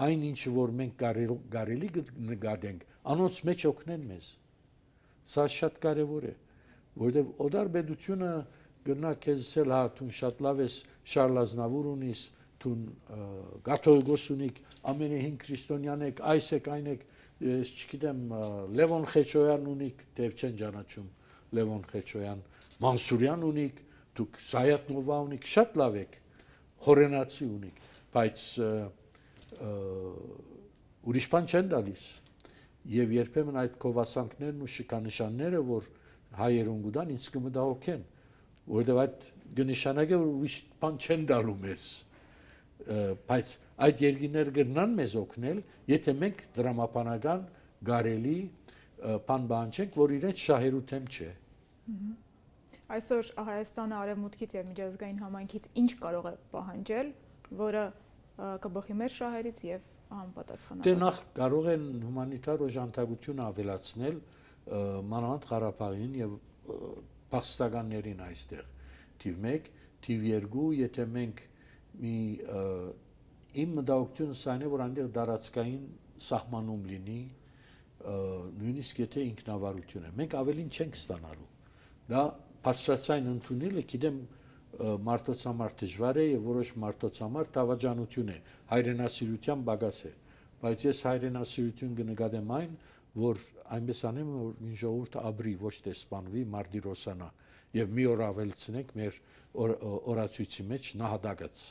այն ինչ որ մենք կարելի նկատենք, անոնց մեջ օգնեն մեզ։ Սա շատ կարևոր է, որովհետև օդար բեդությունը գնա քեզ էլ հա դու շատ լավ ես շարլազնավուր ունիս, դու կաթողիկոս ունիկ, ամենահին քրիստոնյան եք, այս եք, այն եք, ես չգիտեմ Լևոն Խեչոյան ունիկ, դեվ չեն ճանաչում Լևոն Խեչոյան, Մանսուրյան ունիկ, դուք Սայաթ Նովա ունիկ, շատ լավ եք, խորենացի ունիկ, բայց ուրիշ բան չեն տալիս։ Եվ երբեմն այդ կովասանքներն ու շիկանիշանները, որ հայերուն գուտան, ինձ կմտահոգեն, որովհետև այդ գնիշանակը որ ուրիշ բան չեն տալու մեզ բայց այդ երկիները կգնան մեզ օգնել, եթե մենք դրամապանական գարելի բան բանչենք, որ իրենց շահերու թեմ չէ։ Այսօր Հայաստանը արևմուտքից եւ միջազգային համայնքից ինչ կարող է պահանջել, որը կբխի մեր շահերից եւ համապատասխանաբար։ Դե նախ կարող են հումանիտար օժանդակությունը ավելացնել մանավանդ Ղարաբաղին եւ փախստականներին այստեղ։ Թիվ 1, թիվ 2, եթե մենք մի իմ մտահոգությունը սա է, որ այնտեղ դարածքային սահմանում լինի նույնիսկ եթե ինքնավարություն է։ Մենք ավելին չենք ստանալու։ Դա բարձրացային ընդունելը, գիտեմ, մարդոց համար դժվար է եւ որոշ մարդոց համար տավաճանություն է, հայրենասիրության բագաս է, բայց ես հայրենասիրություն կնկատեմ այն, որ այնպես անեմ, որ մի ժողովուրդ ապրի, ոչ թե սպանվի, մարդի ռոսանա եւ մի օր ավելցնենք մեր օրացույցի մեջ նահատակած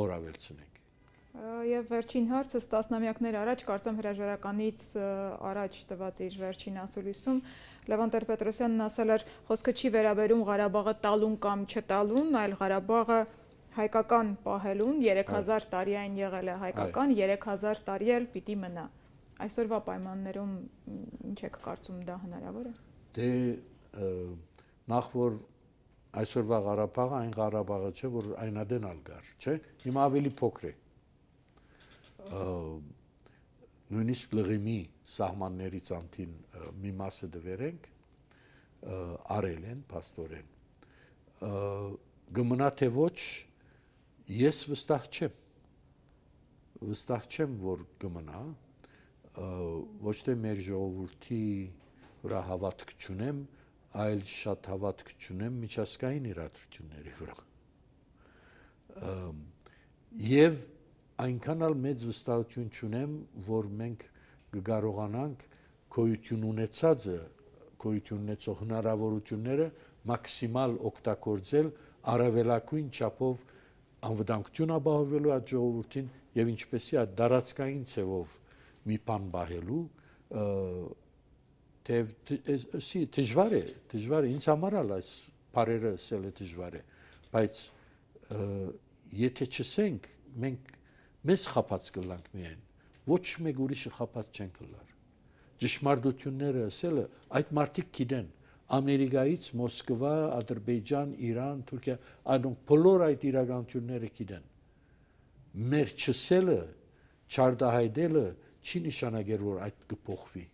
օր ավելցնենք Եվ վերջին հարցը տասնամյակներ առաջ կարծեմ հրաժարականից առաջ տված իր վերջին ասուլիսում Լևոն Տեր-Պետրոսյանն ասել էր, խոսքը չի վերաբերում Ղարաբաղը տալուն կամ չտալուն, այլ Ղարաբաղը հայկական պահելուն 3000 տարի այն եղել է հայկական, 3000 տարի էլ պիտի մնա։ Այսօրվա պայմաններում ինչ եք կարծում դա հնարավոր է։ Դե նախ որ այսօրվա Ղարաբաղը այն Ղարաբաղը չէ, որ այնադենալ գար, չէ։ Հիմա ավելի փոքր է։ Նույնիսկ լղիմի սահմաններից անտին մի մասը դվերենք արել են աստորեն գմնա թե ոչ ես վստահ չեմ վստահ չեմ որ կմնա ոչ թե մեր ժողովրդի վրա հավատք չունեմ այլ շատ հավատք չունեմ միջազգային իրադրությունների վրա եւ այնքան էլ մեծ վստահություն չունեմ որ մենք կկարողանանք գոյություն ունեցածը, գոյություն ունեցող հնարավորությունները մաքսիմալ օգտագործել առավելակույն չափով անվտանգություն ապահովելու այդ ժողովրդին եւ ինչպեսի այդ դարածքային ցևով մի բան բահելու թե էսի դժվար է դժվար է ինձ համար էլ այս բարերը ասել է դժվար է բայց եթե չսենք մենք մեզ խափած կլանք միայն ոչ մեկ ուրիշը խափած չեն կլար ճշմարտությունները ասելը այդ մարդիկ գիտեն ամերիկայից մոսկվա ադրբեջան իրան թուրքիա այնոնք բոլոր այդ իրականությունները գիտեն մեր չսելը չարդահայտելը չի նշանակեր որ այդ կփոխվի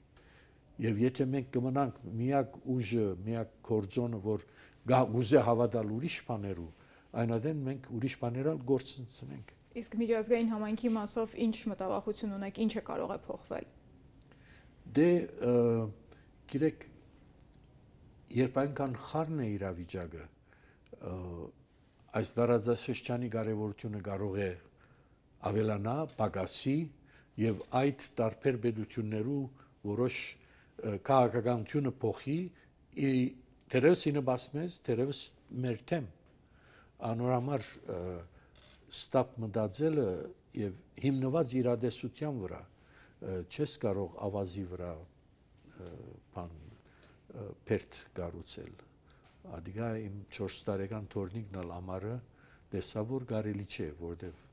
եւ եթե մենք կմնանք միակ ուժը միակ կորձոնը որ գուզե հավատալ ուրիշ բաներու այնադեն մենք ուրիշ բաներալ գործընծնենք Իսկ միջազգային համայնքի մասով ինչ մտավախություն ունեք, ինչը կարող է փոխվել։ Դե գիտեք երբ այնքան խառն է իրավիճակը այս դարաձաշրջանի կարևորությունը կարող է ավելանա, պակասի եւ այդ տարբեր բեդություններու որոշ քաղաքականությունը փոխի դերևս ինը բասմես դերևս մեր թեմ անորամար ստապ մտածելը եւ հիմնված իրադեսության վրա չես կարող ավազի վրա բան պերտ կառուցել ադիգա իմ 4 տարեկան թորնիկն ալ ամառը տեսա որ կարելի չէ որտեվ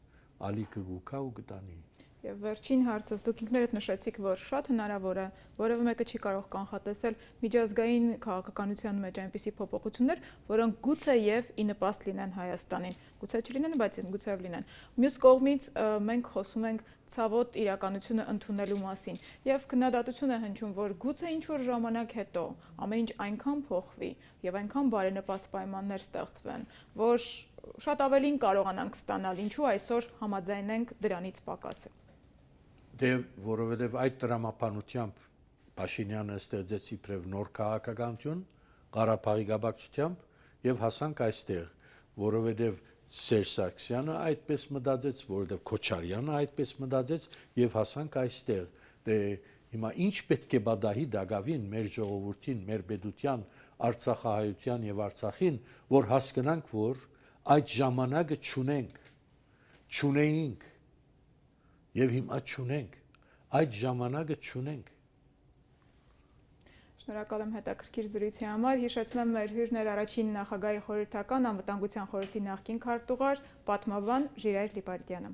ալիքը գուկա ու գտանի Եվ վերջին հարցս դուք ինքներդ նշեցիք, որ շատ հնարավոր է, որևէ մեկը չի կարող կանխատեսել միջազգային քաղաքականության մեջ այնպիսի փոփոխություններ, որոնք գուցե եւ ի նպաստ լինեն Հայաստանին։ Գուցե չլինեն, բայց գուցեև լինեն։ Մյուս կողմից մենք խոսում ենք ցավոտ իրականությունը ընդունելու մասին եւ քննադատություն է հնչում, որ գուցե ինչ որ ժամանակ հետո ամեն ինչ այնքան փոխվի եւ այնքան բարենպաստ պայմաններ ստեղծվեն, որ շատ ավելին կարողանանք ստանալ, ինչու այսօր համաձայնենք դրանից պակասը դե որովհետև այդ դրամապանությամբ Փաշինյանը ստեղծեց իբրև նոր քաղաքականություն Ղարաբաղի գաբակցությամբ եւ հասանք այստեղ, որովհետև Սերժ Սարգսյանը այդպես մտածեց, որովհետև Քոչարյանը այդպես մտածեց եւ հասանք այստեղ։ Դե հիմա ինչ պետք է բադահի դագավին մեր ժողովրդին, մեր պետության, Արցախահայության եւ Արցախին, որ հասկանանք, որ այդ ժամանակը ճունենք, ճունեինք եւ հիմա չունենք այդ ժամանակը չունենք Շնորհակալ եմ հետաքրքիր զրույցի համար։ Հիշեցնեմ մեր հյուրներ առաջին նախագահի խորհրդական անվտանգության խորհրդի նախկին քարտուղար, պատմաբան Ժիրայր Լիպարդյանը։